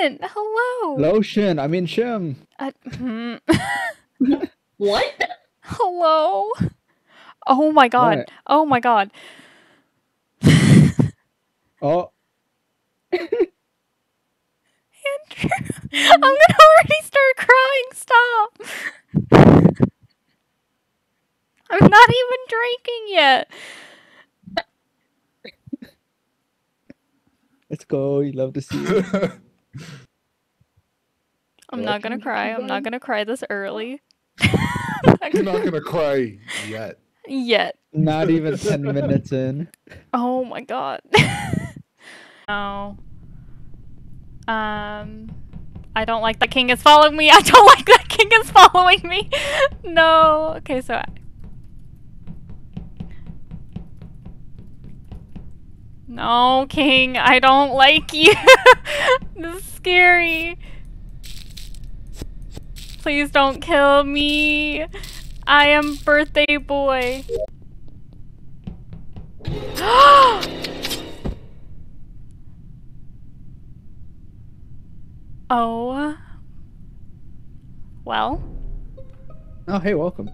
didn't. Hello. Lotion. I mean Shim. Uh, hmm. What? Hello. Oh my god. What? Oh my god. Oh, Andrew. I'm gonna already start crying. Stop. I'm not even drinking yet. let's go. You love to see it. I'm not gonna cry. I'm not gonna cry this early. You're not gonna cry yet. Yet. Not even 10 minutes in. Oh my god. no. Um I don't like that king is following me. I don't like that king is following me. No. Okay, so I- No, king, I don't like you. this is scary. Please don't kill me. I am birthday boy. oh. Well, Oh, hey, welcome.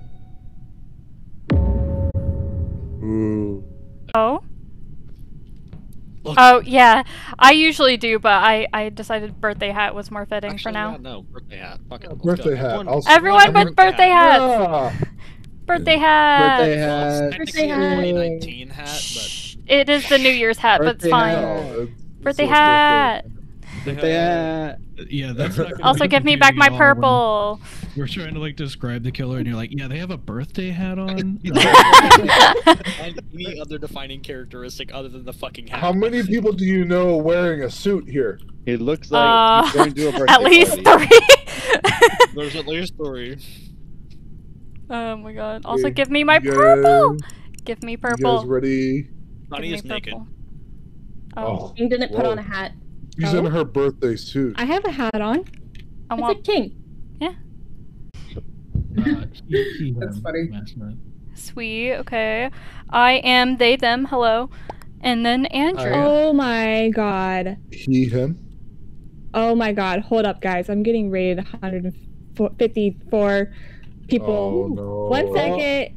Ooh. oh. Oh, yeah. I usually do, but I, I decided birthday hat was more fitting Actually, for now. yeah, no, birthday hat. Fuck it. let's Birthday go. hat. Everyone- I'll- Everyone I'm but birthday hats! Yeah. Birthday hat! Birthday hat. technically a hat. 2019 hat, but It is the New Year's hat, but it's fine. hat. Birthday it's hat! Birthday hat. Yeah, that's not Also, give me back my confusing at all purple. We're trying to like describe the killer, and you're like, yeah, they have a birthday hat on. and any other defining characteristic other than the fucking hat. How many people do you know wearing a suit here? It looks like Uh, he's going to a birthday At least party. three. There's at least three. oh my god. Also, give me my purple. Give me You purple. guys ready? Sonny is me naked. Oh, Oh, King didn't put Whoa. on a hat. She's in her birthday suit. I have a hat on. I It's want a king. Uh, he- he, That's funny. Sweet. Okay. I am they them. Hello. And then Andrew. Oh my god. He, him. Oh my god. Hold up, guys. I'm getting rated 154 people. Oh no. One second.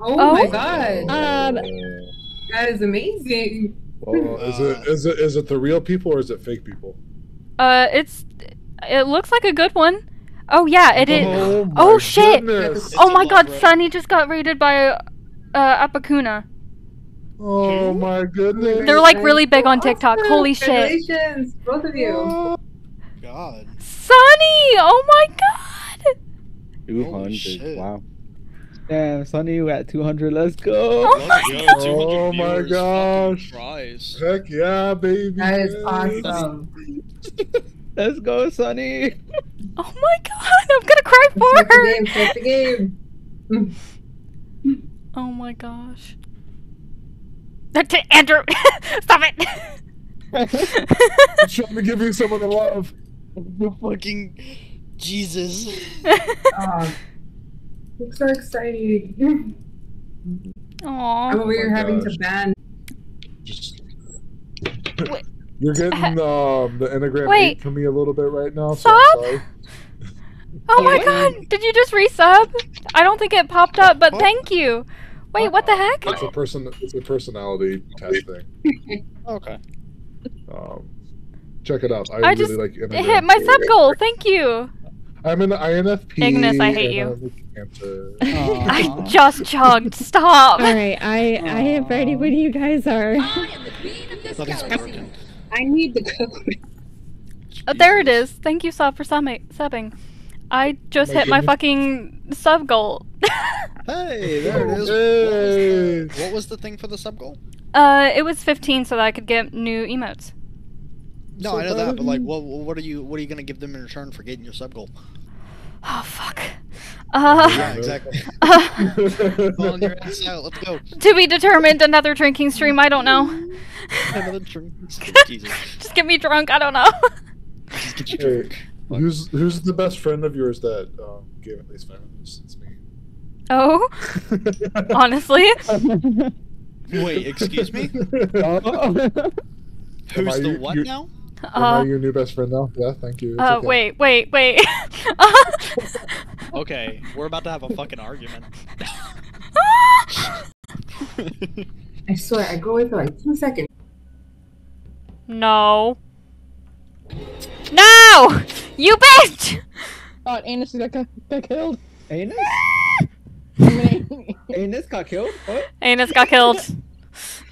Oh, Oh. my god. Um, that is amazing. Oh, is it is it is it the real people or is it fake people? Uh, it's. It looks like a good one. Oh yeah, it is. Oh, my Oh, shit. goodness. It's Oh my god, rate. Sunny just got raided by uh Apakuna. Oh my goodness. They're like really big on TikTok. Holy shit. Congratulations, both of you. God. Sunny! Oh my god! 200. Wow. Damn, Sonny, you at 200. Let's go. Oh my Let's go, God. 200 Oh my gosh. fucking Prize. Heck yeah, baby. That is awesome. Let's go, Sonny. Oh my god, I'm gonna cry for Start the her! game. Start the game. Oh my gosh. Okay, Andrew! Stop it! I'm trying to give you some of the love. You fucking Jesus. Oh, it's so exciting. Aww. I'm over here having gosh. to ban. You're getting um, the Enneagram Wait. 8 from me a little bit right now, so Stop. I'm sorry. Oh my god, did you just resub? I don't think it popped up, but thank you. Wait, what the heck? It's a person. It's a personality test thing. Okay. Um, check it out. I, I really just like It hit my sub goal, thank you. I'm an INFP. Ignis, I hate you. I'm a Cancer. I Aw. just chugged, stop! Alright, I I am ready when you guys are. That is broken. I need the code. Oh, there it is. Thank you, sub, for subbing. I just My hit my fucking sub goal. Hey, there it is. Hey. What was, the, what was the thing for the sub goal? uh, it was 15 so that I could get new emotes. No, So I know that, but like, what what are you what are you gonna give them in return for getting your sub goal? Oh, fuck. Uh, Yeah, exactly. uh, Pulling your ass out. Let's go. to be determined, another drinking stream, I don't know. Another drink. Jesus. Just get me drunk, I don't know. Just get you Hey, who's who's the best friend of yours that um, gave at least five minutes? It's me. oh, honestly? Wait, excuse me? Oh. Who's the you- what now? Am I Uh, your new best friend now? Yeah, thank you. It's uh, okay. wait, wait, wait. Okay, we're about to have a fucking argument. I swear, I go away for like two seconds. no. No! You bitch! Oh, Anus got, got, got killed. Anus? Anus got killed? What? Anus got killed.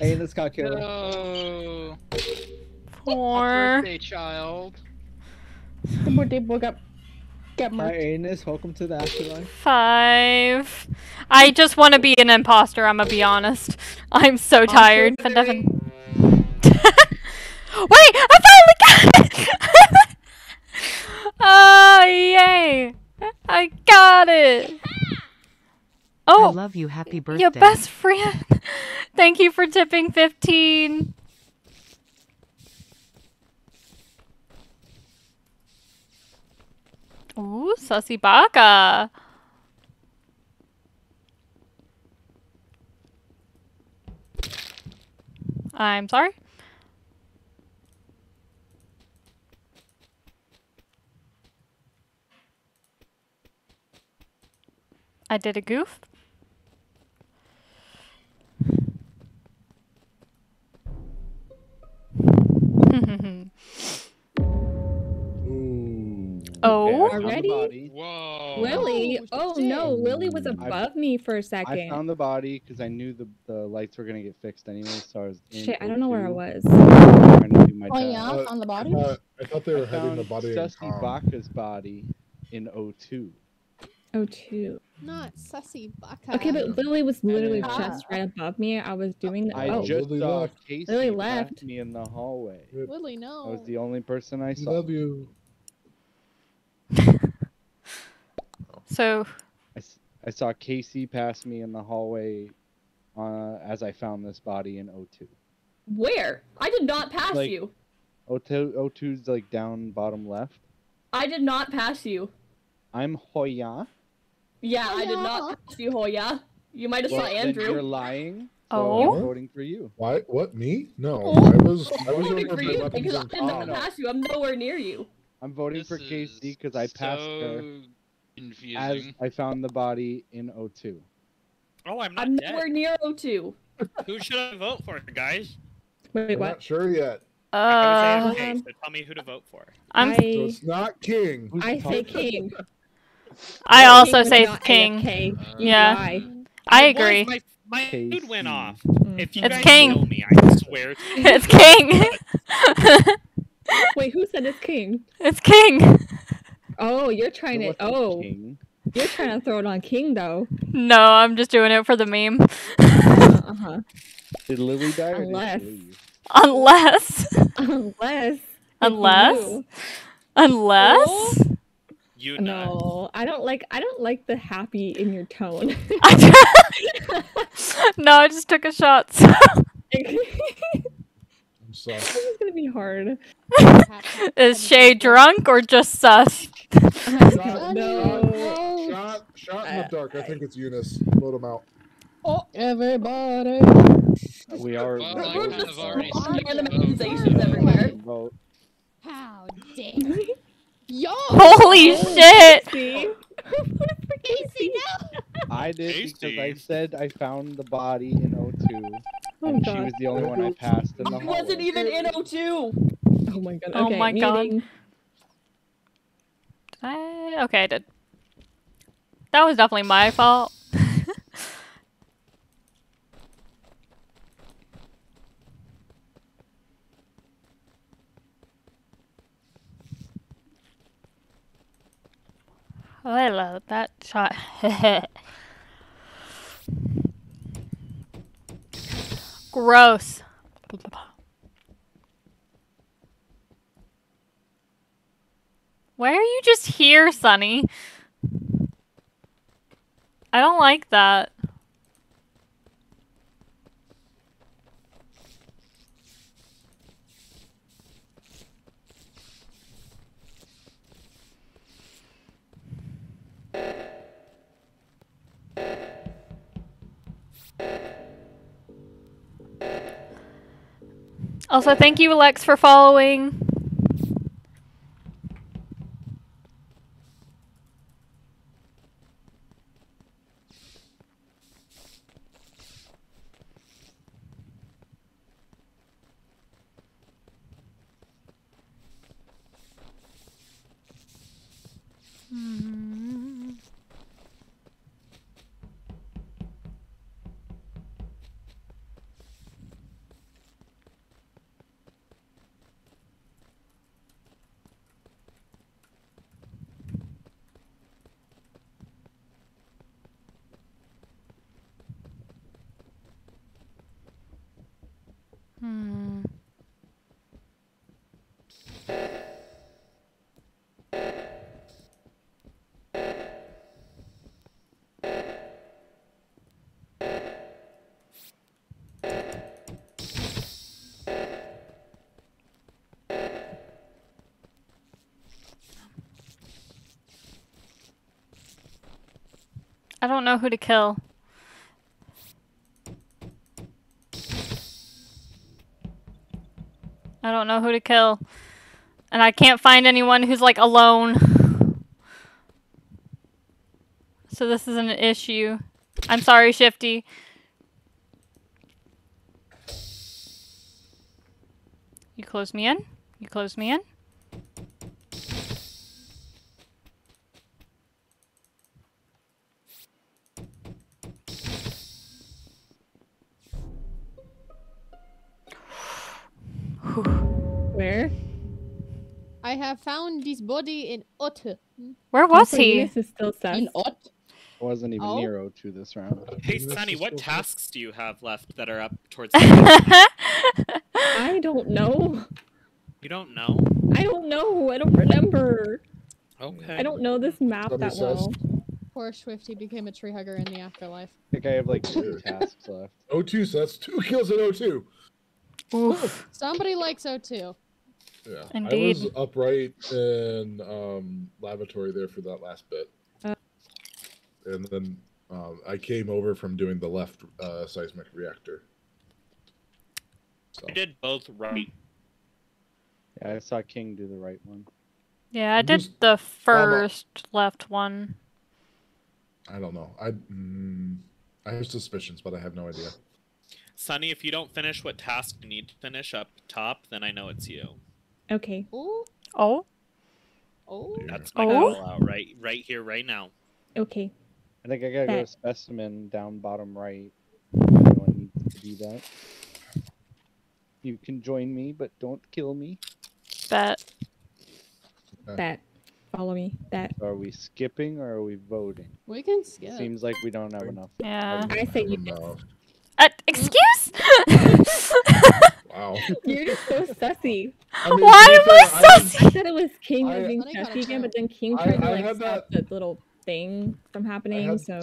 Anus got killed. No. Poor. Birthday child. The poor people got, got Hi, murked. Anus. Welcome to the afterlife. Five. I just want to be an imposter, I'm gonna be honest. I'm so tired. But Devin. Wait! I finally got it! oh, yay! I got it! Oh, I love you. Happy birthday. your best friend! Thank you for tipping 15. Ooh, Sussy Baka. I'm sorry. I did a goof. Oh. Okay, I found the Already? Whoa. Lily. Oh no, Lily was above me for a second. I found the body because I knew the, the lights were gonna get fixed anyway, so I was. Shit, I don't know where I O2, was. trying to do my Oh task. yeah, Uh, on the body. Uh, I thought they were I having the body in Sussy Tom. Baka's body in O2. Oh two. Not sussy baka. Okay, but Lily was literally then- just right above me. I was doing the. I oh, just Lily saw left. Casey Lily pass left. me in the hallway. Lily, no. I was the only person I I saw. love you. So, I saw Casey pass me in the hallway uh, as I found this body in O2. Where? I did not pass Like- you. O2 O2's like down bottom left. I did not pass you. I'm Hoya. Yeah, I did not pass you, Hoya. You might have Well, saw Andrew. you're lying. So Oh. I'm voting for you. Why? What? Me? No. Oh. I was. I was voting over for you because I in did not Tom. pass you. I'm nowhere near you. I'm voting This for Casey because I passed her so as. I found the body in O2. Oh, I'm not I'm dead. nowhere near O2. Who should I vote for, guys? Wait, I'm what? not sure yet. I uh, would say okay, so tell me who to vote for. I'm. So it's not King. I say King. I also was say not King. AFK. Yeah. lie. I agree. My, my food went off. Mm. If you It's guys King. kill me, I swear to. It's King. Wait, who said it's King? it's King. Oh, you're trying to. Oh, King? you're trying to throw it on King though. No, I'm just doing it for the meme. Uh huh. Did Lily die or Unless- did she leave? Unless. Unless. Unless. you. Unless. You know. No, I don't like. I don't like the happy in your tone. no, I just took a shot. so- I'm sorry. This is gonna be hard. Is Shay drunk or just sus? I Shot, don't shot, shot in the Uh, dark. I think it's Eunice. Vote him out. Oh, everybody. We are. Well, we're I voting kind of already someone. skipped Random the vote, accusations so- everywhere. Vote. How dare Yo! Holy shit! See? Casey, no! I did because I said I found the body in O2, Oh and she was the only one I passed in the I wasn't even in O2. Oh my god. Oh Okay, my God. meeting. Did I... Okay, I did. That was definitely my fault. Oh, I love that shot. Gross. Why are you just here, Sonny? I don't like that. Also, thank you, Alex, for following. I don't know who to kill. I don't know who to kill. And I can't find anyone who's like alone. So this is an issue. I'm sorry, Shifty. You close me in? You close me in? Have found this body in Otte. Where was he? Eunice is still sus. In Ott? I wasn't even Oh. near O2 this round. Hey, Sunny, what so- tasks do you have left that are up towards the I don't know. You don't know? I don't know. I don't remember. Okay. I don't know this map Somebody that says- well. Poor Swifty became a tree hugger in the afterlife. I think I have like two tasks left. O2, so that's two kills in O2. Oof. Somebody likes O2. Yeah. Indeed. I was upright in um, lavatory there for that last bit. Uh. and then um, I came over from doing the left uh, seismic reactor. So, You did both right. Yeah, I saw King do the right one. Yeah, I I'm did just- the first left one. I don't know. I mm, I have suspicions, but I have no idea. Sunny, if you don't finish what task you need to finish up top, then I know it's you. Okay. Ooh, Oh, oh. That's my Oh. call out right right here, right now. Okay. I think I gotta go to specimen down bottom right. Anyone needs to do that. You can join me, but don't kill me. bet. That. Follow me. That. So are we skipping or are we voting? We can skip. Seems like we don't have enough. Yeah. I say you. don't know. Uh, excuse? Wow. You're just so sussy. I mean, Why to be am I fair, I- sussy? I said it was King I- was being Honey got a sussy again, but then King I- tried to I like had stop the little thing from happening. had- So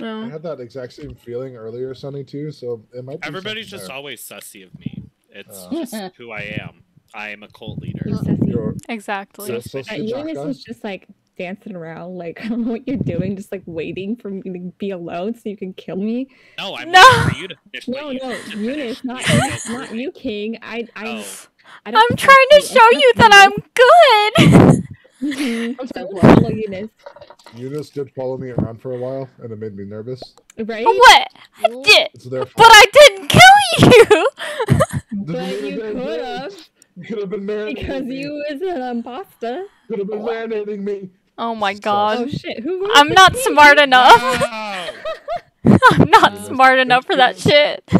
I No. had that exact same feeling earlier, Sunny, too. So it might. Be Everybody's just there. always sussy of me. It's Uh. just who I am. I am a cult leader. you're Exactly. you're sussy Eunice Jaka. was just like dancing around, like I don't know what you're doing, just like waiting for me to be alone so you can kill me. No, I'm No! waiting for you to finish No, no, Eunice, not You you, not you. King. I, I, Oh. I don't I'm trying to show you that I'm good. I'm sorry, Don't follow Eunice, Eunice did follow me around for a while, and it made me nervous. right? what? I did. It's their fault. But I didn't kill you. But you could have You could have been marinating because me. you is an imposter. could have been marinating me. Oh my Sus. Oh god. shit! Who? voted I'm not King? smart enough. No! I'm not Yeah. smart enough for that shit.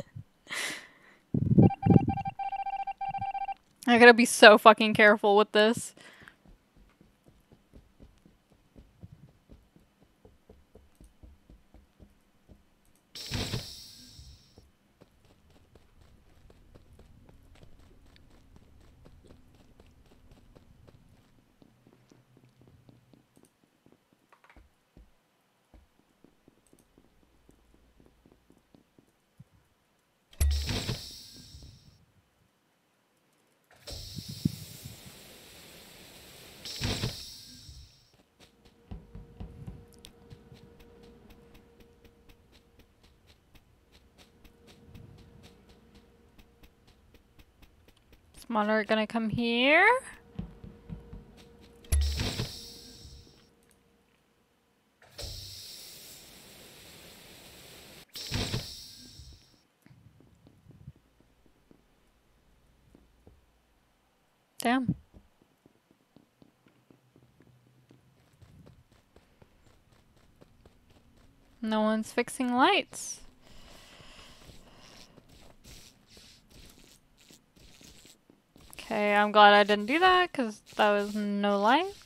I gotta be so fucking careful with this. Monarch gonna come here? Damn. No one's fixing lights. Okay, I'm glad I didn't do that because that was no lights.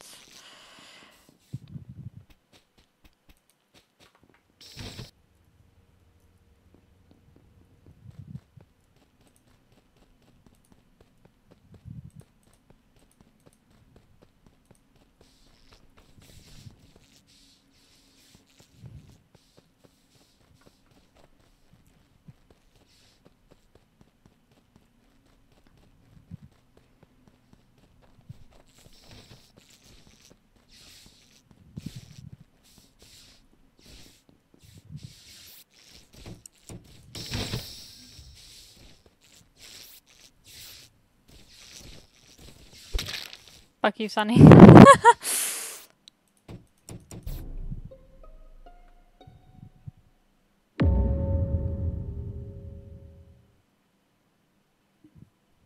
Fuck you, Sunny.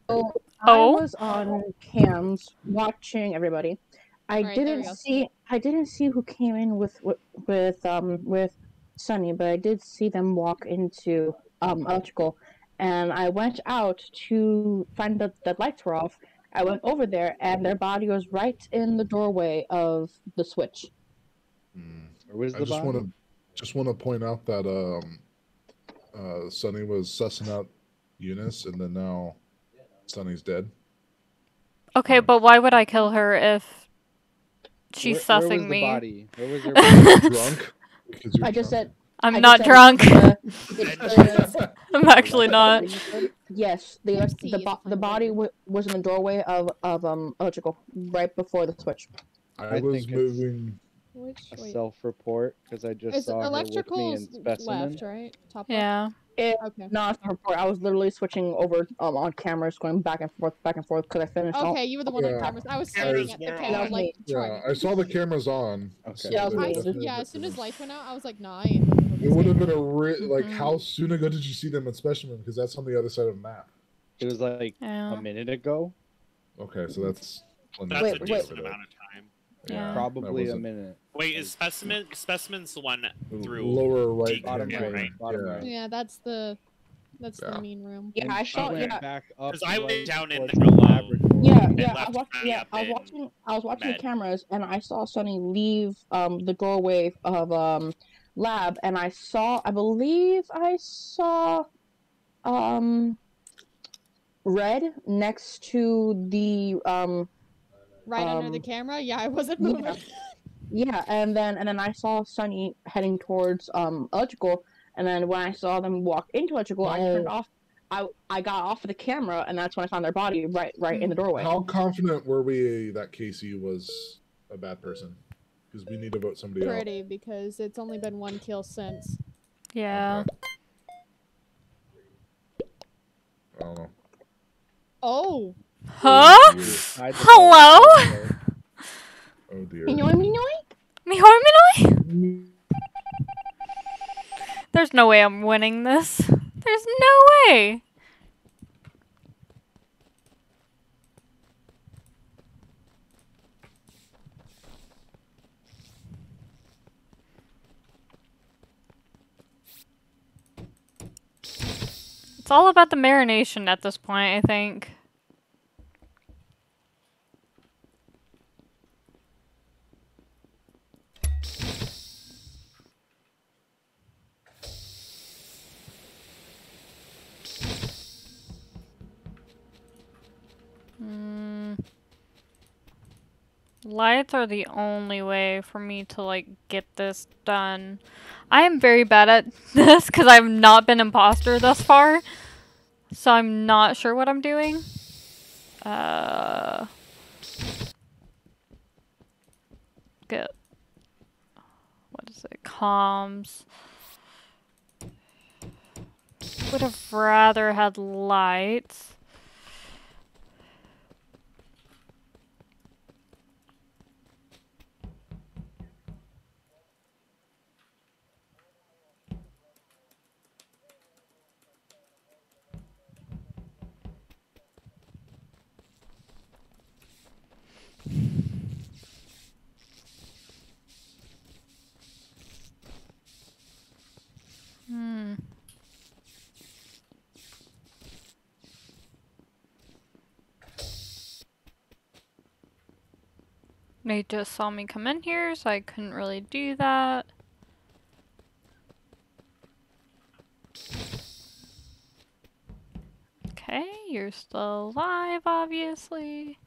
So Oh? I was on cams watching everybody. I we didn't see I didn't see who came in with with, with um with Sunny, but I did see them walk into um electrical and I went out to find that the lights were off. I went over there and their body was right in the doorway of the switch. Where was I just body? want to just want to point out that um, uh, Sunny was sussing out Eunice, and then now Sunny's dead. okay, but why would I kill her if she's Where- where sussing was the me? body? Where was her body? Drunk? I just drunk. said I'm I not drunk. the- the- I'm actually not. Yes, the elec- the, bo- the body w- was in the doorway of of um electrical right before the switch. I, I was think moving. Which A wait. self-report because I just Is saw her with me electrical in specimen. left, right? Top left? Yeah. It, Okay. No, it's not a report. I was literally switching over um on cameras, going back and forth, back and forth because I finished. all- Okay, you were the one Yeah. on cameras. I was staring at the were camera, on. like Yeah, trying. I saw the cameras on. Okay. so Yeah, I was they Yeah, as soon as the- lights went out, I was like, nah, I ain't moving from It would have been a ri- like Mhm. how soon ago did you see them in specimen? Because that's on the other side of the map. It was like Yeah. a minute ago. Okay, so that's That's Wait, a wait. decent amount of time. Yeah. that Probably a minute. Wait, is specimen specimen's the one through? lower right deep, Bottom yeah, right. right? Bottom Yeah. right. Yeah, that's the that's Yeah. the mean room. Yeah, And I she saw. went Yeah, back up. 'Cause I went down in the the laboratory. yeah, yeah. I left was watching. Yeah, I was watching. I was watching med. the cameras, and I saw Sunny leave um the doorway of um lab, and I saw. I believe I saw um red next to the um Right under the Um, camera. Yeah, I wasn't moving. Yeah, and then and then I saw Sunny heading towards um electrical, and then when I saw them walk into electrical, I turned off. I I got off of the camera, and that's when I found their body right right in the doorway. How confident were we that Casey was a bad person? Because we need to vote somebody out. Pretty because it's only been one kill since. Yeah. I don't know. Oh, Huh? Oh dear. I just Hello? saw it. Oh dear. Minoi, minoi? Mihoi Minoi? There's no way I'm winning this. There's no way. All about the marination at this point, I think. Mm. Lights are the only way for me to like get this done. I am very bad at this because I've not been imposter thus far. So I'm not sure what I'm doing. Uh get what is it? Comms. Would have rather had lights. Hmm. They just saw me come in here, so I couldn't really do that. Okay, you're still alive, obviously.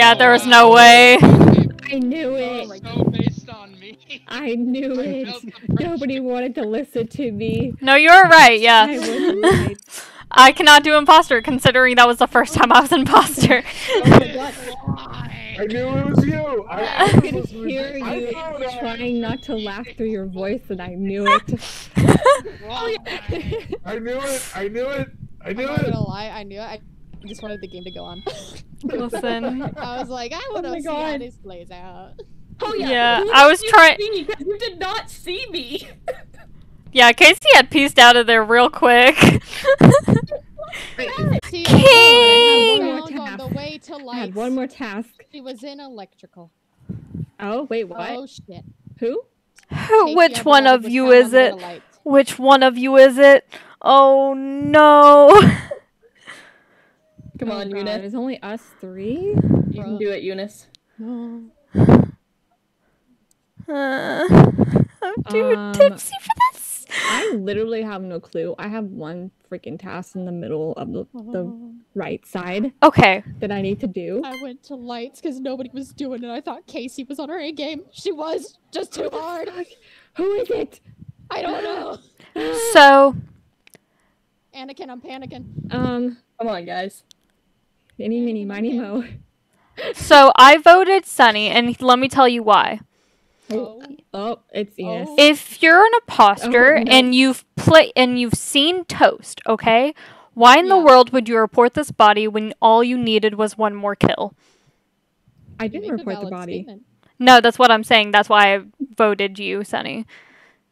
Yeah, there was no way. I knew it. So based on me. I knew it. Nobody wanted to listen to me. No, you're right. Yeah. I right. I cannot do imposter considering that was the first time I was imposter. Oh, I knew it was you. I, I could was- hear you know trying not to laugh through your voice, and I knew it. I knew it. I knew it. I knew I'm knew not it. gonna lie, I knew it. I just wanted the game to go on. Listen. I was like, I want to oh my see how God. this plays out. Oh yeah. Yeah, I was trying- you did not see me. Yeah, Casey had pieced out of there real quick. King! I One more found on the way to I had one more task. She was in electrical. Oh wait, what? Oh shit. Who? Who? Casey Which one of you is it? Which one of you is it? Oh no. Come Oh, on, God, Eunice. There's only us three. You can do it, Eunice. No. Uh, I'm too Um, tipsy for this. I literally have no clue. I have one freaking task in the middle of the, the right side Okay. that I need to do. I went to lights because nobody was doing it. I thought Casey was on her A game. She was just too hard. Who is it? I don't know. So, Anakin, I'm panicking. Um, Come on, guys. Any, mini, miny, mo. so I voted Sunny, and let me tell you why. Oh. Oh, oh it's Enos. Oh. If you're an imposter Oh, no. and you've play and you've seen Toast, okay, why in the world would you report this body when all you needed was one more kill? I didn't report the body. statement. No, that's what I'm saying. That's why I voted you, Sunny.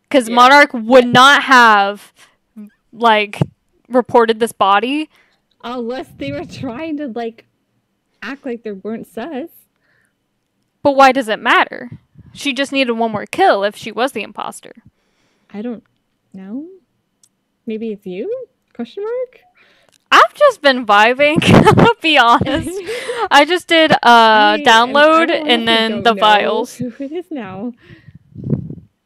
Because Yeah. Monarch would not have like reported this body. Unless they were trying to like act like they weren't sus. But why does it matter? She just needed one more kill if she was the imposter. I don't know. Maybe it's you? Question mark? I've just been vibing, I'll be honest. I just did uh I am- download I and then the know files. Who it is now?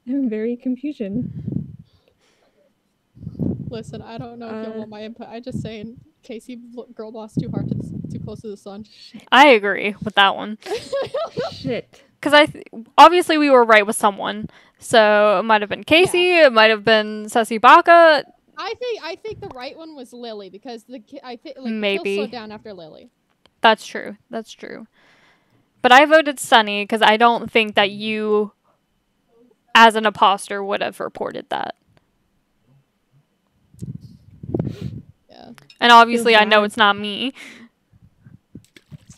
I'm very confusion. Listen, I don't know if you Uh, want my input. I just saying Casey girl boss too hard to the, too close to the sun. I agree with that one. Shit. Because I th- obviously we were right with someone. So it might have been Casey, it might have been Sussy Baka. I think I think the right one was Lily because the ki- I think like the Maybe. slowed down after Lily. That's true. That's true. But I voted Sunny because I don't think that you, as an imposter, would have reported that. Yeah, And obviously, I know it's not me.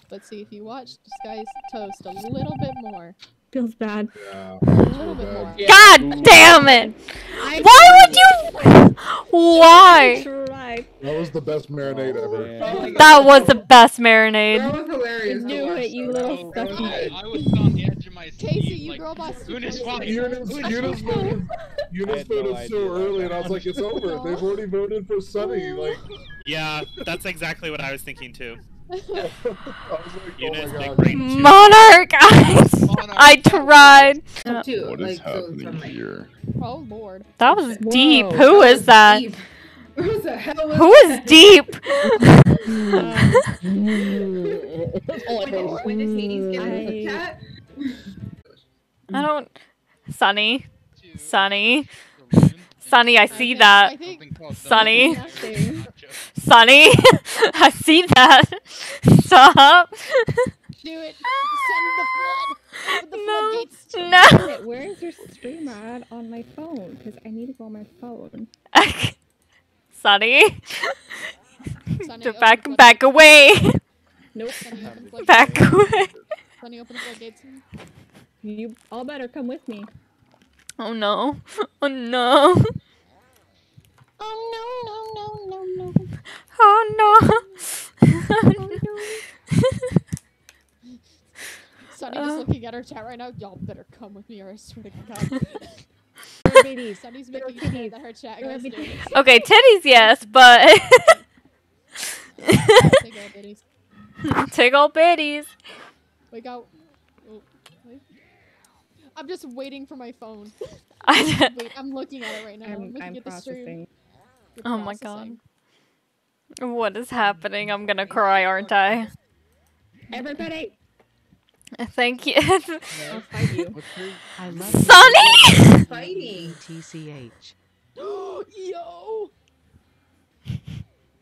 but see if you watch this guy's toast a little bit more, Feels bad. Yeah. a little bit more. God damn it! Why would you? Why? That was the best marinade ever. Oh, man. That was the best marinade. That was hilarious. to Knew it, you little That stuffy. great. I was on the edge of my seat. Casey, you like, girl boss. too Eunice, close to why? the sun. Eunice, Eunice voted, no so early, and. I was like, it's over. They've already voted for Sunny. Oh like, Yeah, that's exactly what I was thinking too. I was like, oh Eunice, my big god. brain. Monarch, I, I tried. Too, What like, is so happening here? Oh lord. That was deep. Whoa. Who is that? deep. Who the hell was Who is that? deep? When, when does Hades get I- the cat? I don't. Sunny. Two, Sunny. Sunny, I I see think- that. I think Sunny. Sunny. I see that. Stop. do it. Send the flood. The No. floodgates. No. Wait, Where is your stream at on my phone? Because I need to go on my phone. Sunny. Sunny, back back away. Nope. Sunny, open the floodgates. Back away. Sunny, open the floodgates. You all better come with me. Oh no. Oh no. Oh no no no no no. Oh no. Sunny Uh. just looking at her chat right now. Y'all better come with me, or I swear to God. Babies. Sunny's making sure that her chat goes Okay, titties, yes, but Take all bitties. tickle bitties. Wake out. Oh, wait. I'm just waiting for my phone. I, Wait, I'm looking at it right now. I'm, I'm, looking I'm at the stream. processing. You're oh my god. What is happening? I'm gonna cry, aren't I? Everybody. Thank you. I'll fight you. I love Sonny! Fighting. TCH. Yo.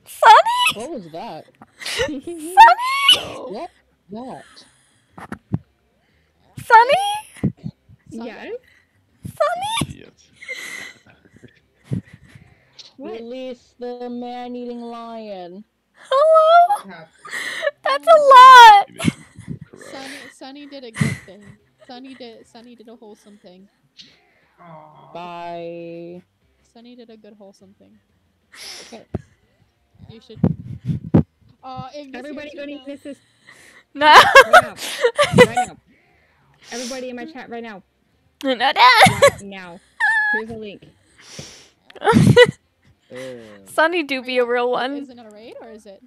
Sonny! What was that? Sonny! What? That. Sonny! Yes. Sonny! Yes. Release the man-eating lion. Hello? That's a lot! Sunny, Sunny did a good thing. Sunny did. Sunny did a wholesome thing. Bye. Sunny did a good wholesome thing. Okay. You should. Uh, Ignis, Everybody yes, go to you know. Ignis's No! right now. Right now. Everybody in my chat right now. No, no. Right now. Here's a link. Sonny do be a real one. Is it not a raid or is it?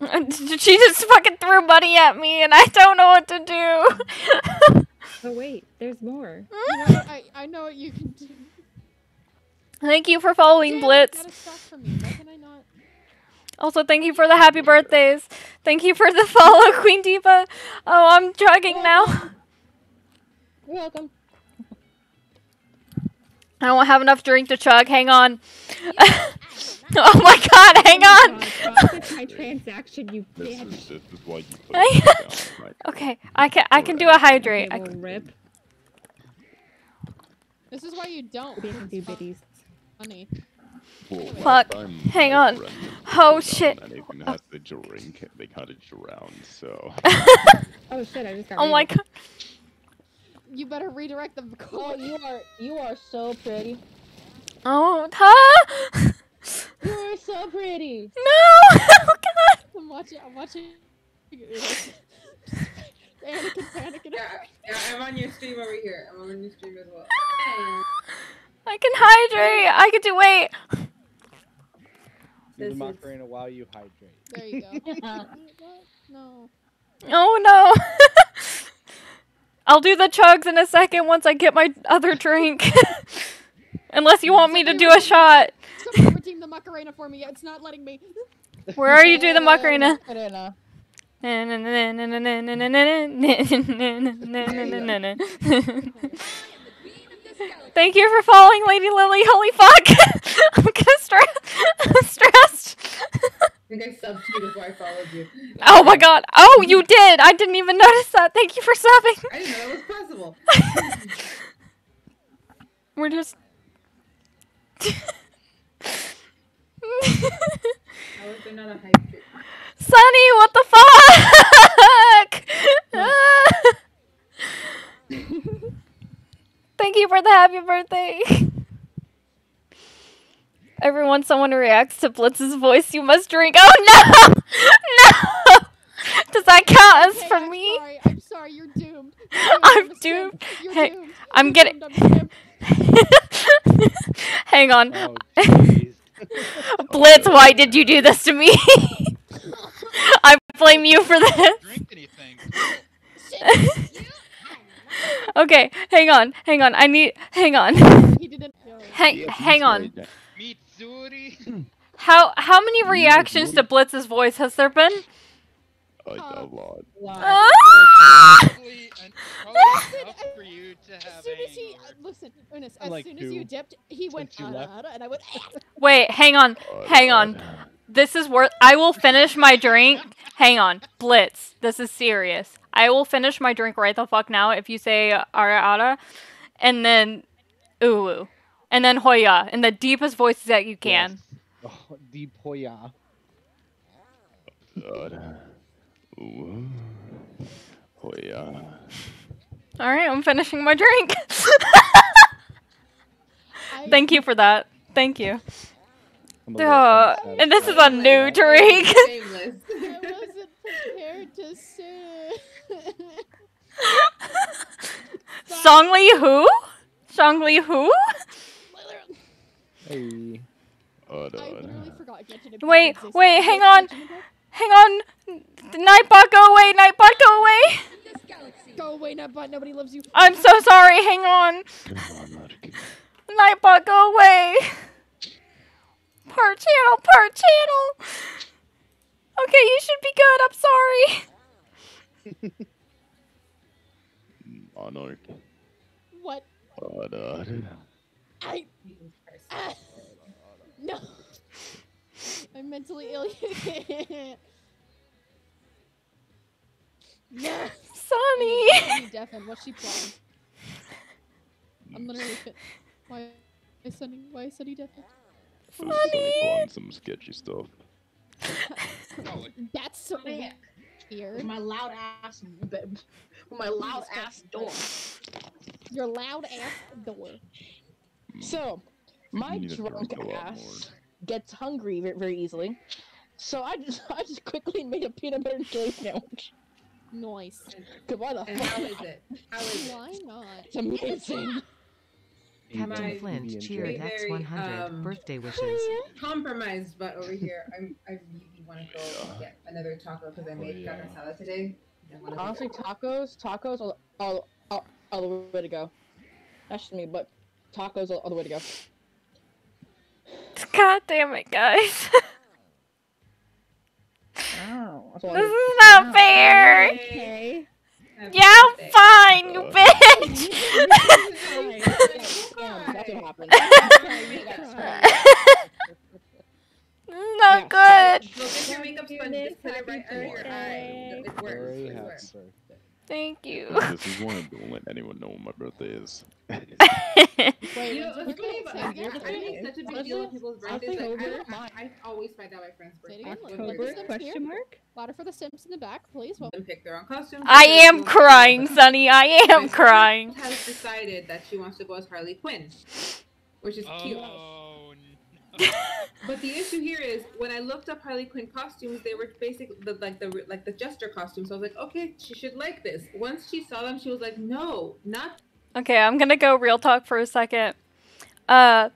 She just fucking threw money at me and I don't know what to do. Oh wait, there's more. You know? I I know what you can do. Thank you for following Damn it, Blitz. Also, thank you for the happy birthdays. Thank you for the follow, Queen Diva. Oh, I'm chugging now. You're welcome. I don't have enough drink to chug. Hang on. oh my god, hang on. My transaction, you This bitch. is, this is why you put Hang it down. Right. Okay, I can I can do a hydrate. I Okay, well, rip. This is why you don't. We do biddies. Funny. Fuck. Hang on. Friend Oh, put it shit. down And even had the drink, they got it drowned, so. Oh shit, I just got Oh my god. You better redirect the Oh, call. you are you are so pretty. Oh, huh? You are so pretty. No! Oh god. I'm watching. I'm watching. Anakin panicking. Yeah, yeah, I'm on your stream over here. I'm on your stream as well. I can hydrate. I can do wait. Do the This is- while you hydrate. There you go. What? No. Oh no. I'll do the chugs in a second once I get my other drink. Unless you want me to do a shot. Somebody redeem the Macarena for me. It's not letting me. Where are you do the Macarena? Macarena. Thank you for following Lady Lily. Holy fuck! I'm gonna stress. I'm stressed. I think I subbed you before I followed you. Oh my god. Oh, you did. I didn't even notice that. Thank you for subbing. I didn't know that was possible. We're just. How is there not a hype? Sunny, what the fuck? Thank you for the happy birthday. Every once someone reacts to Blitz's voice, you must drink. Oh no! No! Does that count as Okay, for I'm me? Sorry. I'm sorry. You're doomed. You're. I'm doomed. You're Hey, doomed. I'm You're getting. doomed. I'm. Hang on. Oh. Blitz, why did you do this to me? I blame you for this. Drink anything. Okay, hang on, hang on. I need, hang on. He didn't. Yo. Hang, Yeah, hang on. Mitsuri. How how many reactions to Blitz's voice has there been? A, a lot. Ah! Probably, and probably enough for you to As soon as he hangover. listen, Eunice, as Like soon as you dipped, he went you "Ah, left. ah, ah," and I went. Wait, hang on, Oh, hang God. on. This is worth. I will finish my drink. Hang on, Blitz. This is serious. I will finish my drink right the fuck now if you say ara ara, and then ooh, and then Hoya in the deepest voices that you can. Oh, deep hoya. God. Ooh. Oh yeah. All right, I'm finishing my drink. Thank you for that. Thank you. I'm a little Uh, and this is a new drink. Shameless. I wasn't prepared to sit. Songli who? Songli who? Hey. Oh, I God. literally forgot Genshin Impact Wait, wait, hang on. Hang on. Nightbot, go away. Nightbot, go away. Go away, Nightbot. Nobody loves you. I'm so sorry. Hang on. Nightbot, go away. Part channel, part channel. Okay, you should be good. I'm sorry. Monarch. What? But, I. Ah. no. I'm mentally ill. no. Sonny. Sunny Deafened. What's she playing? I'm literally fit. Why is Sunny? Why is Sunny deafened? Sonny pulling some sketchy stuff. That's so here. With my loud ass, with my loud ass door. Your loud ass door. Hmm. So, my You need to drunk drink a lot ass gets hungry very, very easily. So I just I just quickly made a peanut butter and jelly sandwich. Nice. Cause why the And fuck? how is it? How is it? Why not? It's amazing. Captain My Flint cheered X100 um, birthday wishes. Compromised, but over here, I'm, I really want to go and get another taco because I made carne asada today. I wanna go Honestly, tacos, tacos all, are, are, are the way to go. That's just me, but tacos all, are the way to go. God damn it, guys. Oh, that's all I this is not fair. Okay. Yeah, I'm fine, you bitch. Damn, that's what happened. This is not good. Go get your makeup sponge. Just put it right under your eye. It works. Very I happy swear. birthday. Thank you. This is one. Don't let anyone know when my birthday is. Wait, You know, when's it's your funny, birthday? but Say I it again, never say it I make again. such a big deal with people's birthdays. Like, October. I, I, I always find out my friend's Say it birthday. again. When Louder for we're the Sims question here. mark? Louder for the Sims in the back, please. Well, pick their own costumes. I am crying, Sonny. I am crying. Has decided that she wants to go as Harley Quinn, which is cute. Oh, But the issue here is when I looked up Harley Quinn costumes, they were basically the, like the like the Jester costumes. So I was like, okay, she should like this. Once she saw them, she was like, no, not Okay, I'm gonna go real talk for a second. Uh,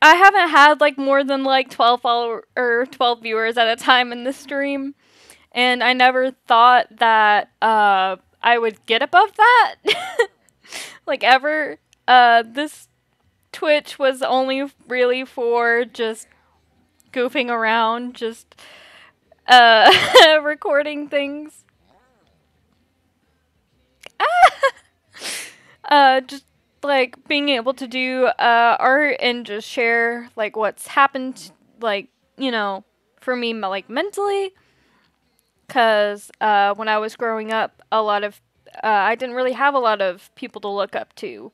I haven't had like more than like 12 follower or 12 viewers at a time in this stream, and I never thought that uh I would get above that, like ever. Uh, this Twitch was only really for just goofing around, just uh recording things. uh just like being able to do uh art and just share like what's happened like you know for me like mentally cuz uh when I was growing up a lot of uh, I didn't really have a lot of people to look up to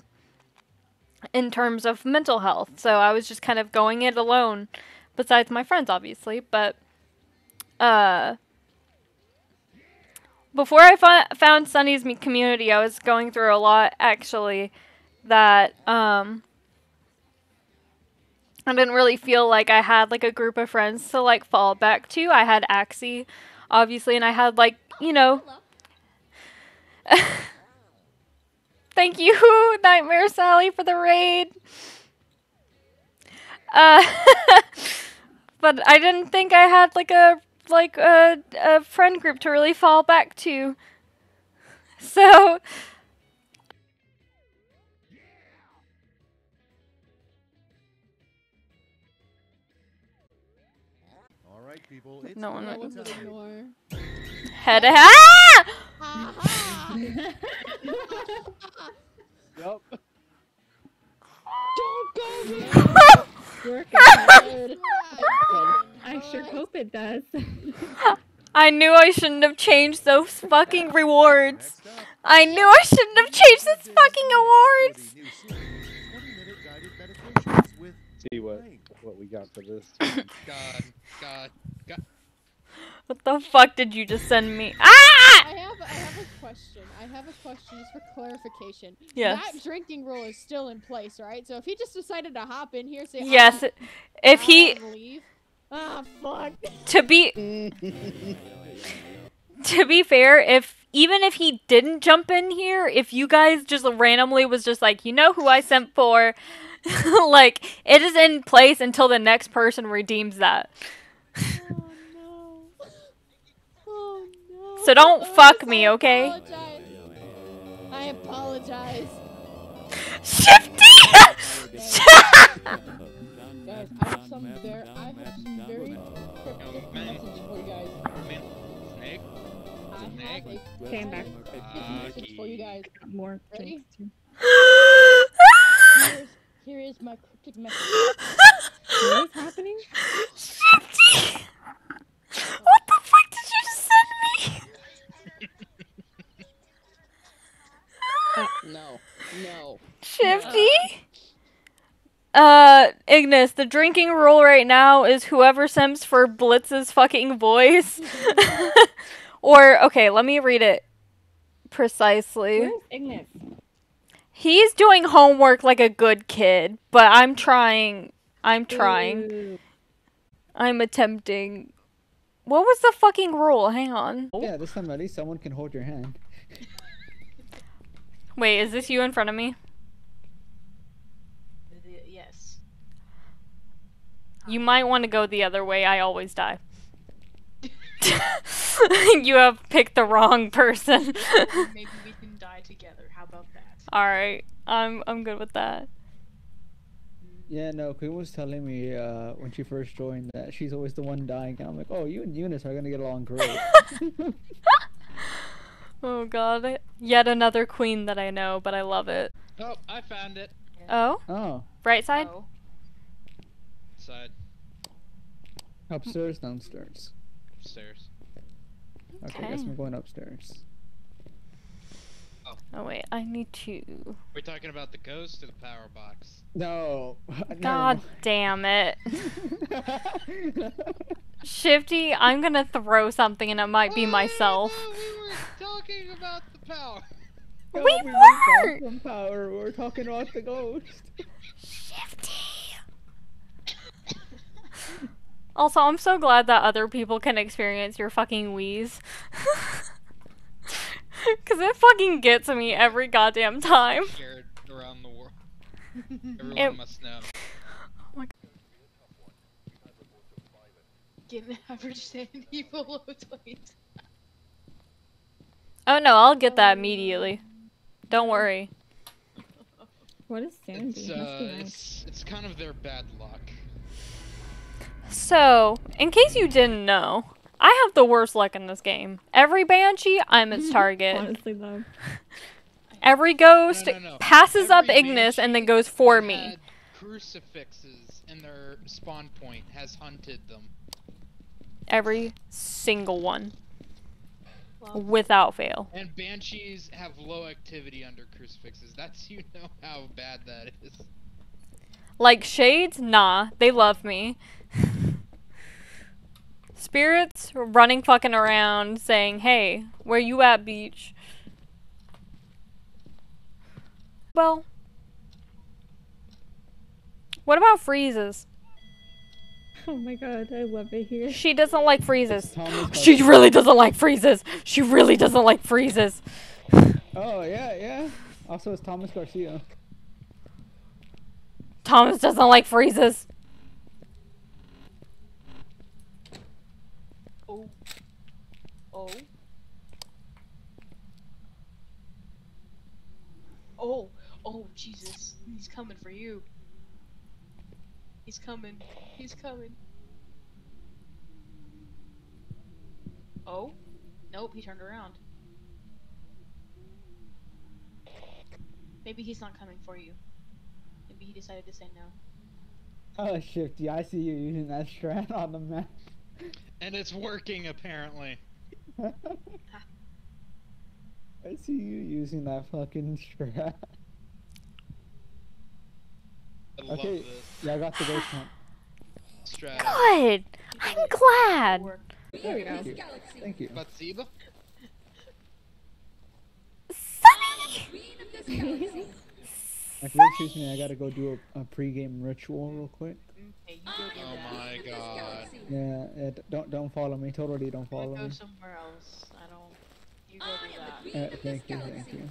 in terms of mental health so I was just kind of going it alone besides my friends obviously but uh before I fo- found Sunny's me- community, I was going through a lot actually that um I didn't really feel like I had like a group of friends to like fall back to. I had Axie, obviously, and I had like, you know Thank you, Nightmare Sally, for the raid. Uh but I didn't think I had like a like a, a friend group to really fall back to. So All right, people. It's No one no would- one would ignore. head ah! Yup. Don't go Working hard. I sure hope it does. I knew I shouldn't have changed those fucking rewards. I knew I shouldn't have changed those fucking awards. See what what we got for this. God, God, God. What the fuck did you just send me? Ah! I have I have a question. I have a question just for clarification. Yes. That drinking rule is still in place, right? So if he just decided to hop in here, say Yes, "Ah, if I he leave. Ah, fuck. to be to be fair, if even if he didn't jump in here, if you guys just randomly was just like, you know who I sent for, like it is in place until the next person redeems that. So don't fuck me, okay? I apologize. Shifty! Guys, I have some very, I have some very cryptic message for you guys. Snake? I Okay, I'm back. It's for you guys. More Ready? Here's, here is my cryptic message. What is happening? Shifty! What the fuck did you just send me? No. No. Shifty? Uh, Ignis, the drinking rule right now is whoever sims for Blitz's fucking voice. or, okay, let me read it precisely. Where's Ignis? He's doing homework like a good kid, but I'm trying. I'm trying. I'm attempting. What was the fucking rule? Hang on. Yeah, this time at least someone can hold your hand. Wait, is this you in front of me? Yes. You might want to go the other way. I always die. you have picked the wrong person. Maybe we can die together. How about that? All right, I'm I'm good with that. Yeah, no, Queen was telling me uh, when she first joined that she's always the one dying. And I'm like, oh, you and Eunice are gonna get along great. Oh god, yet another queen that I know, but I love it. Oh, I found it. Oh, oh, right side. Oh. Side. upstairs, downstairs. Upstairs. Okay, I guess Okay. I'm going upstairs. Oh wait, I need to. We're talking about the ghost or the power box? No. God damn it. Shifty, I'm gonna throw something and it might be oh, myself. We were talking about the power. No, We we weren't! From power. We're talking about the ghost. Shifty. Also, I'm so glad that other people can experience your fucking wheeze. Cause it fucking gets me every goddamn time. Scared around the world. Everyone It- must know. Get an average sanity below 20. Oh no, I'll get that immediately. Don't worry. What is Sandy? It's, uh, nice. it's, it's kind of their bad luck. So, in case you didn't know, I have the worst luck in this game. Every banshee, I'm its target. Honestly, though. Every ghost No, no, no. passes up Ignis and then goes for me. Crucifixes in their spawn point has hunted them. Every single one. Without fail. And banshees have low activity under crucifixes. That's you know how bad that is. Like shades, nah, they love me. Spirits running fucking around saying, "Hey, where you at, beach?" Well, what about freezes? Oh my god, I love it here. She doesn't like freezes. She really doesn't like freezes. She really doesn't like freezes. Oh yeah, yeah. Also, it's Thomas Garcia. Thomas doesn't like freezes. Oh. Oh. Oh. Oh, Jesus. He's coming for you. He's coming. He's coming. Oh? Nope, he turned around. Maybe he's not coming for you. Maybe he decided to say no. Oh, Shifty, I see you using that strand on the map. And it's working apparently. I see you using that fucking strap. I love Okay, this yeah, I got the ghost one. strategy. Good. I'm glad. There we go. Thank you. Thank you. Bathsheba? If you excuse me, I gotta go do a, a pre-game ritual real quick. Oh my god. Yeah, yeah, don't don't follow me. Totally don't follow Go me. somewhere else. I. You go do that. Uh, thank you, thank you.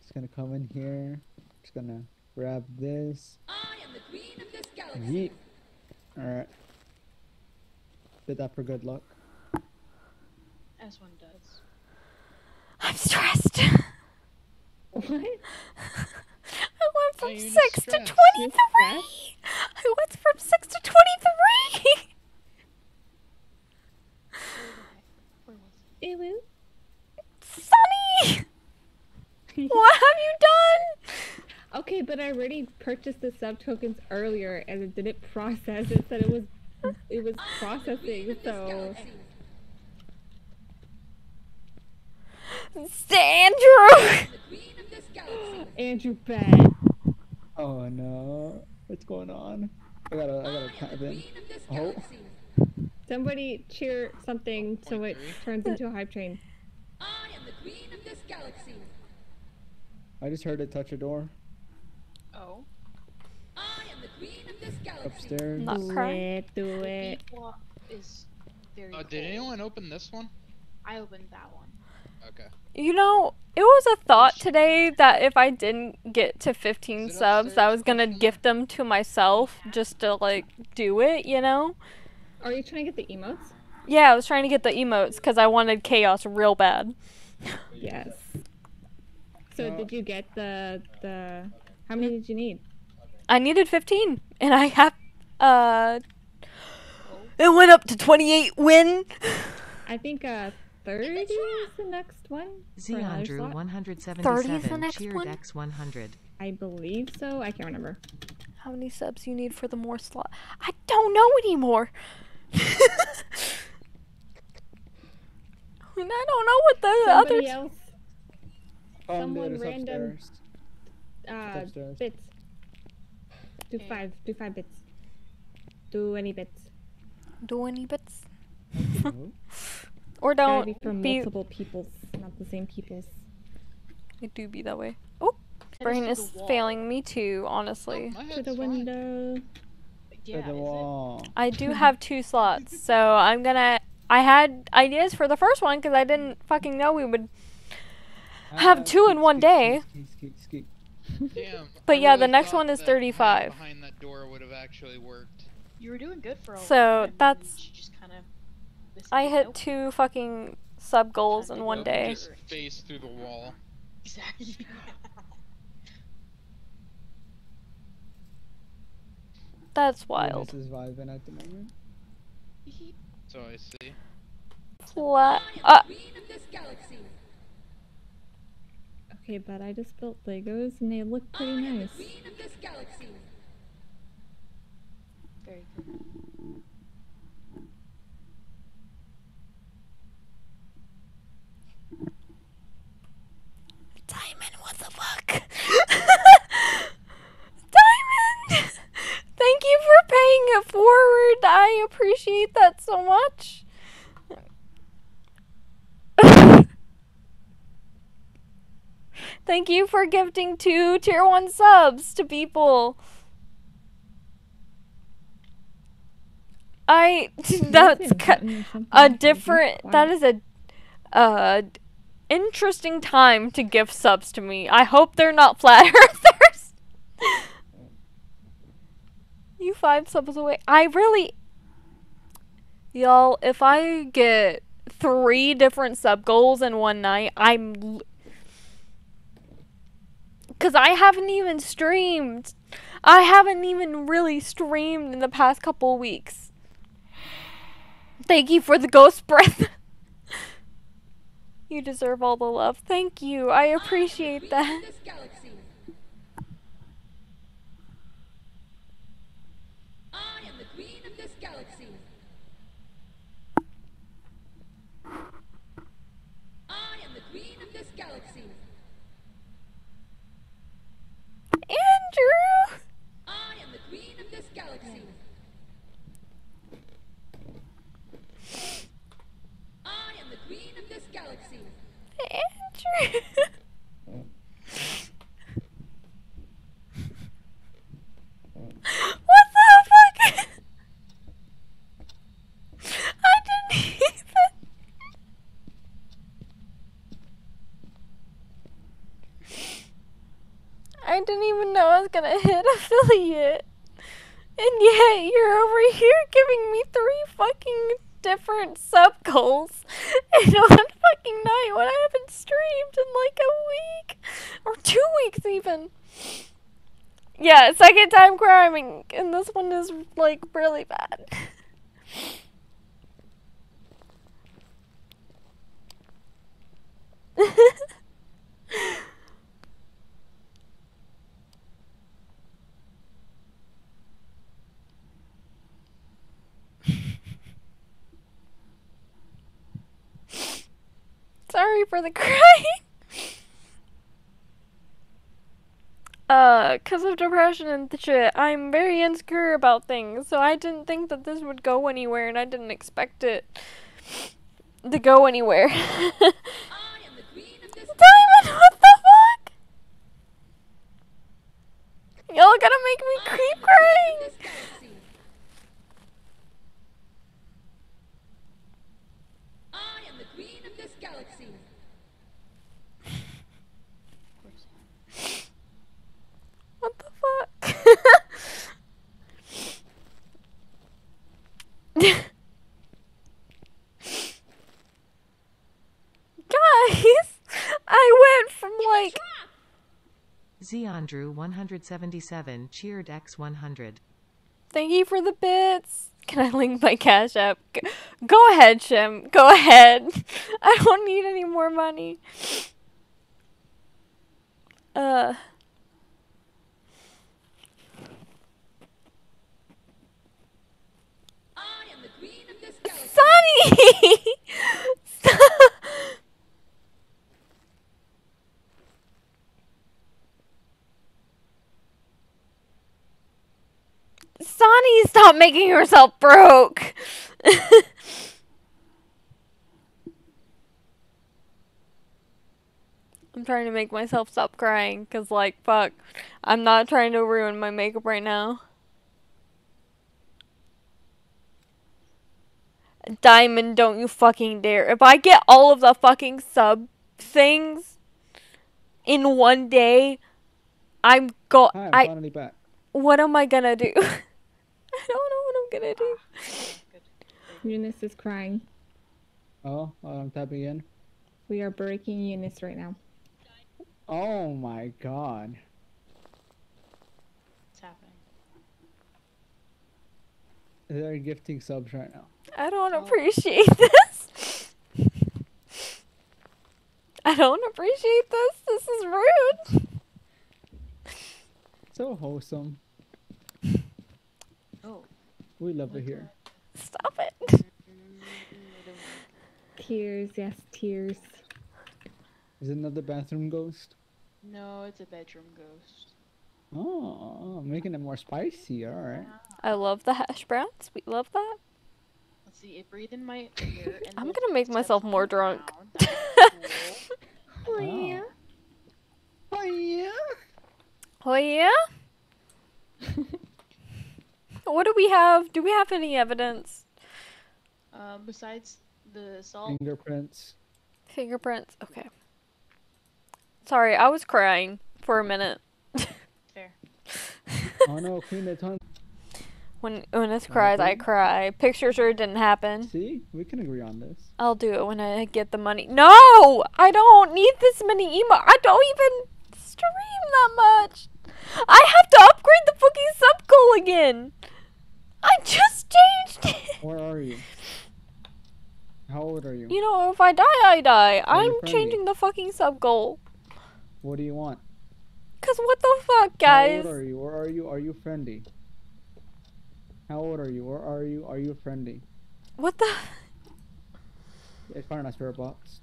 Just gonna come in here. Just gonna grab this. Yeet. Alright. Did that for good luck. As one does. I'm stressed. What? I went from you six to twenty-three. I went from six to twenty-three. but I already purchased the sub tokens earlier and it didn't process. It said it was it was processing, so Andrew! Andrew bet. Oh no. What's going on? I gotta, I gotta type in. Oh. Somebody cheer something so it turns into a hype train. I just heard it touch a door Oh. I am the queen of this galaxy. upstairs. Not do crying. it, do The it. beat block is very Uh, did anyone open this one? I opened that one. Okay. You know, it was a thought today that if I didn't get to 15 subs, I was gonna gift them to myself just to like do it, you know? Are you trying to get the emotes? Yeah, I was trying to get the emotes because I wanted chaos real bad. Yes. So did you get the the how many did you need? I needed 15, and I have, uh, it went up to 28 win. I think uh 30 is the next one. for another Zeandrew slot. 177 cheered X 100. I believe so. I can't remember. How many subs you need for the more slot? I don't know anymore. I don't know what the Somebody others. else. Found Someone random. upstairs. Uh, upstairs. bits. Do five. Do five bits. Do any bits. Do any bits? No. Or Gotta don't be from be. multiple peoples, not the same peoples. It do be that way. Oh, brain is failing me too. Honestly, To the window. Yeah, to the wall. I do have two slots, so I'm gonna. I had ideas for the first one because I didn't fucking know we would have two in one day. Damn. But I yeah, the next one is 35. Behind that door would have actually worked. You were doing good for a So, time, that's- just kind of. I hit two fucking sub goals in one day. Just face through the wall. Exactly. That's Yeah, wild. This is vibing at the moment. So I see. Fla- uh, Okay, but I just built Legos and they look pretty nice. Very good. Diamond, what the fuck? Diamond! Thank you for paying it forward. I appreciate that so much. Thank you for gifting two tier 1 subs to people. I that's a ki- button or something a so be different that is a uh interesting time to give subs to me. I hope they're not flat earthers. you five subs away. I really Y'all, if I get three different sub goals in one night, I'm l- Cause I haven't even streamed. I haven't even really streamed in the past couple weeks. Thank you for the ghost breath. you deserve all the love. Thank you. I appreciate that. What the fuck? I didn't even. I didn't even know I was gonna hit affiliate. And yet you're over here giving me three fucking different sub goals in one fucking night when I haven't streamed in like a week or two weeks even. Yeah, second time crying, and this one is like really bad. for the crying. Uh, cause of depression and shit, I'm very insecure about things, so I didn't think that this would go anywhere, and I didn't expect it to go anywhere. Diamond, what the fuck? Y'all gonna make me creep crying? What the fuck? Guys, I went from like Zeandrew 177 cheered X100. Thank you for the bits. Can I link my cash app? Go ahead, Shim. Go ahead. I don't need any more money. Uh. Sonny! Sonny, stop making yourself broke. I'm trying to make myself stop crying because, like, fuck. I'm not trying to ruin my makeup right now. Diamond, don't you fucking dare. If I get all of the fucking sub things in one day, I'm go. Hi, I'm I. finally back. What am I gonna do? I don't know what I'm gonna do. Eunice is crying. Oh, I'm tapping in. We are breaking Eunice right now. Oh my god. What's happening? They're gifting subs right now. I don't appreciate this. I don't appreciate this. This is rude. So wholesome. We love it here. Stop it. Tears, yes, tears. Is it another bathroom ghost? No, it's a bedroom ghost. Oh, making it more spicy. All right. I love the hash browns. We love that. Let's see, it breathed in my ear and I'm gonna make myself more drunk. Oh yeah. Oh yeah. Oh yeah. what do we have? Do we have any evidence? Um, besides the salt. Fingerprints. Fingerprints. Okay. Sorry, I was crying for a minute. Fair. oh no, Queen, it's. When when this cries, I cry. Picture sure didn't happen. See, we can agree on this. I'll do it when I get the money. No, I don't need this many emo. I don't even stream that much. I have to upgrade the fucking sub goal again. I just changed it. Where are you? How old are you? You know, if I die, I die. I'm changing the fucking sub goal. What do you want? Cause what the fuck, guys? How old are you? Or are you? Are you friendly? How old are you? Where are you? Are you friendly? What the? It's fine. I spirit box.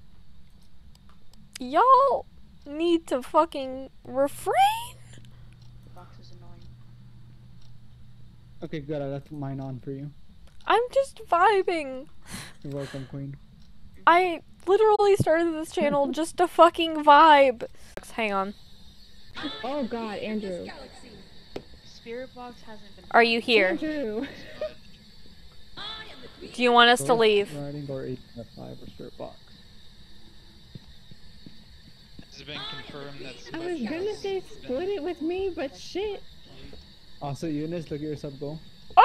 Y'all need to fucking refrain. The box is annoying. Okay, good. I left mine on for you. I'm just vibing. You're welcome, Queen. I literally started this channel just to fucking vibe. Hang on. Oh god, Andrew. Spirit box hasn't been. Are you here? Andrew. Do you want us to leave? Riding or 8 five or spirit box. Has it been confirmed that I was gonna say split it with me, but shit. Also, Eunice, look at your sub goal.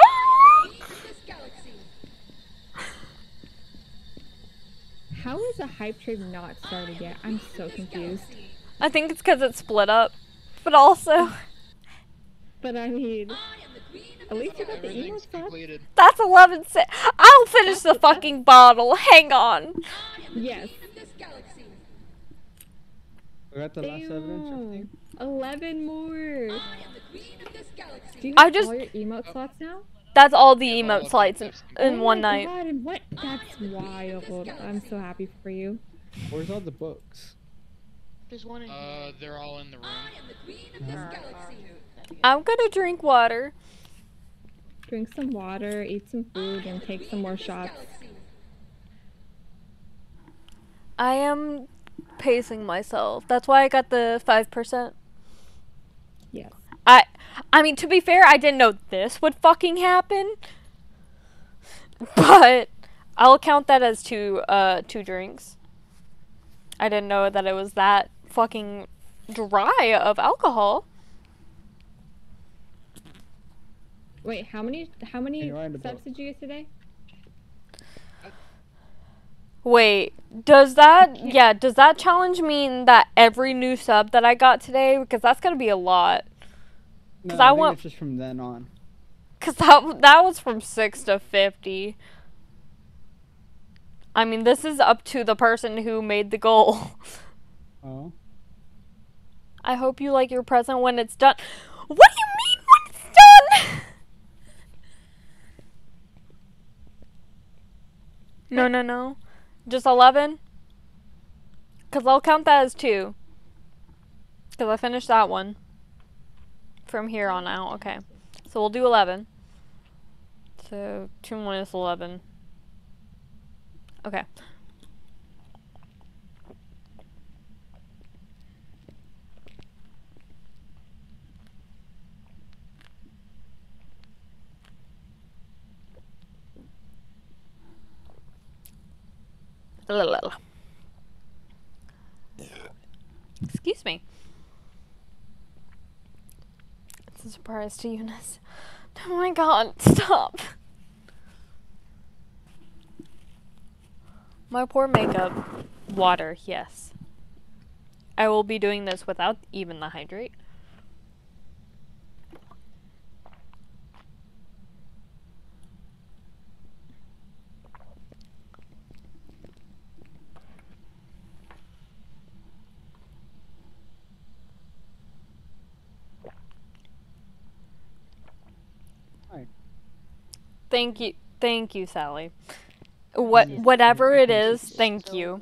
How is a hype train not started yet? I'm so confused. I think it's because it's split up. But also, But I mean, at least you got the emo Everything's completed. that's 11 se- I'll finish the fucking bottle. Hang on. Yes. We got the last Ew. anything? Eleven more. Do you I just- all your emote slots now? That's all the emote slides in, in oh one my night. God, and what? That's wild. I'm so happy for you. Where's all the books? There's one in Uh, they're all in the room. I'm gonna drink water. Drink some water, eat some food, and take some more shots. I am pacing myself. That's why I got the five percent. Yes. I I mean to be fair, I didn't know this would fucking happen. But I'll count that as two uh two drinks. I didn't know that it was that fucking dry of alcohol. Wait, how many how many you're on the subs did you get today? Wait, does that yeah, does that challenge mean that every new sub that I got today because that's going to be a lot. No, Cuz I, want just from then on. cuz that that was from 6 to 50. I mean, this is up to the person who made the goal. Oh. I hope you like your present when it's done. What do you mean when it's done? No, no, no. Just 11? Because I'll count that as two. Because I finished that one. From here on out. Okay. So we'll do 11. So 2 minus 11. Okay. Excuse me. It's a surprise to Eunice. Oh my god, stop. My poor makeup. Water, yes. I will be doing this without even the hydrate. Hi. Thank you, thank you, Sally. What, whatever it is, thank you.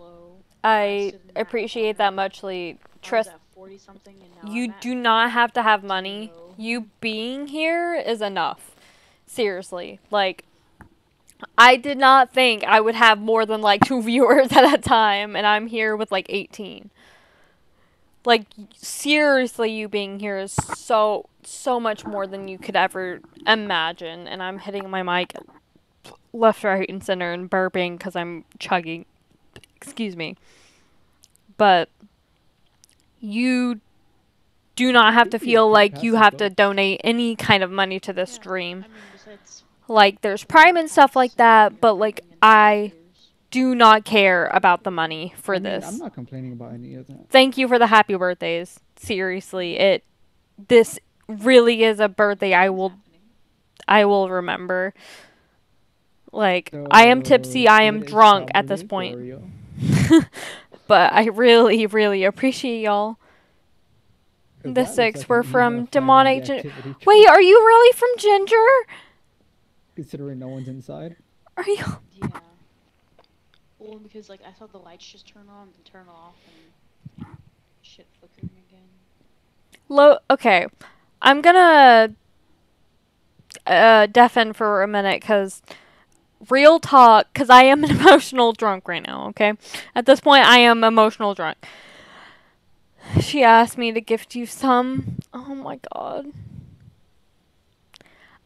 I appreciate that muchly. Trust. You do not have to have money. You being here is enough. Seriously, like. I did not think I would have more than like two viewers at a time, and I'm here with like 18. Like, seriously, you being here is so, so much more than you could ever imagine. And I'm hitting my mic left, right, and center and burping because I'm chugging. Excuse me. But you do not have to feel like you have to donate any kind of money to this stream. Like, there's Prime and stuff like that, but like, I do not care about the money for I mean, this. I'm not complaining about any of that. Thank you for the happy birthdays. Seriously, it this really is a birthday I will I will remember. Like I am tipsy, I am drunk at this point. but I really, really appreciate y'all. The six like were from demonic. the Gin- activity Wait, are you really from Ginger? Considering no one's inside. Are you? Yeah. Well, because like I saw the lights just turn on and turn off and shit flickering again. Low. Okay, I'm gonna uh deafen for a minute because real talk. Because I am an emotional drunk right now. Okay, at this point I am emotional drunk. She asked me to gift you some. Oh my god.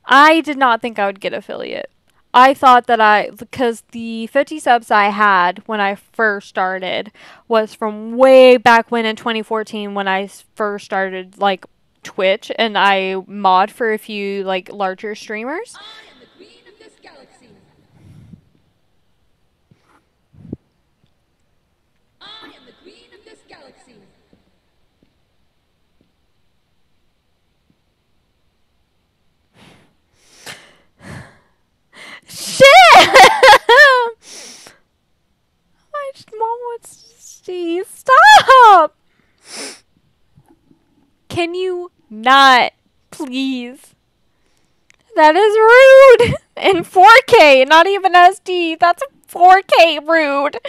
I did not think I would get affiliate. I thought that I because the 50 subs I had when I first started was from way back when in 2014 when I first started like Twitch and I mod for a few like larger streamers. Shit! My mom wants to see. Stop! Can you not, please? That is rude! In 4K, not even SD. That's 4K rude.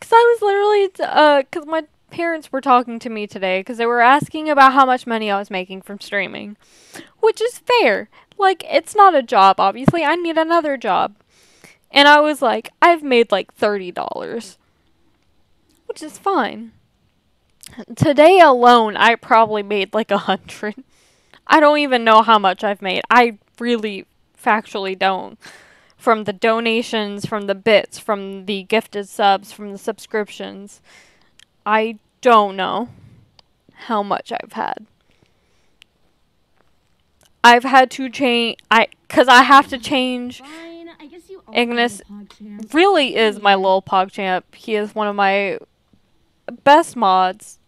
Cause I was literally, t- uh, my parents were talking to me today, cause they were asking about how much money I was making from streaming, which is fair. Like, it's not a job, obviously. I need another job. And I was like, I've made like thirty dollars, which is fine. Today alone, I probably made like a hundred. I don't even know how much I've made. I really factually don't. From the donations, from the bits, from the gifted subs, from the subscriptions. I don't know how much I've had. I've had to change I cuz I have to change Oh, Ignis really is my little PogChamp. He is one of my best mods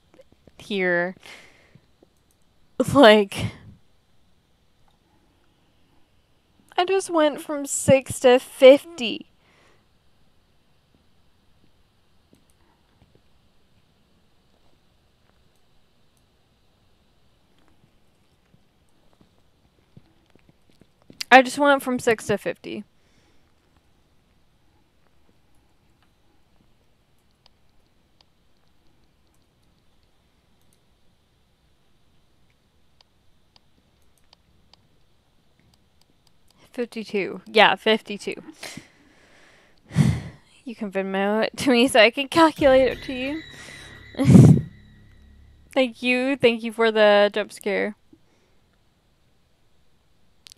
here. Like I just went from 6 to 50. I just went from 6 to 50. Fifty-two. Yeah, fifty-two. You can Venmo it to me so I can calculate it to you. Thank you. Thank you for the jump scare.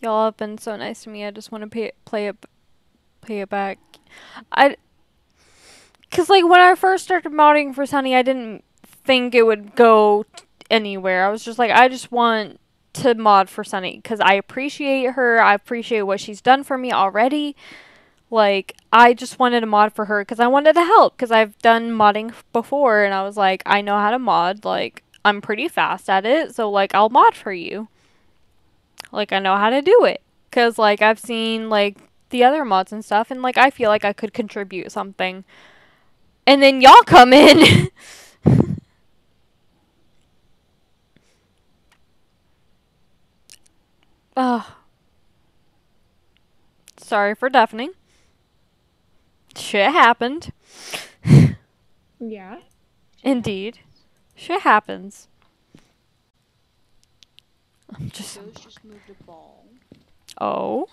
Y'all have been so nice to me. I just want to pay, play it, pay it back. I, cause like when I first started modding for Sunny, I didn't think it would go anywhere. I was just like, I just want to mod for Sunny because I appreciate her. I appreciate what she's done for me already. Like, I just wanted to mod for her because I wanted to help because I've done modding before and I was like, I know how to mod. Like, I'm pretty fast at it, so like, I'll mod for you. Like, I know how to do it because like, I've seen like the other mods and stuff, and like, I feel like I could contribute something. And then y'all come in. Ugh. Sorry for deafening. Shit happened. Yeah. Indeed. Shit happens. I'm just. Just moved a ball. Oh.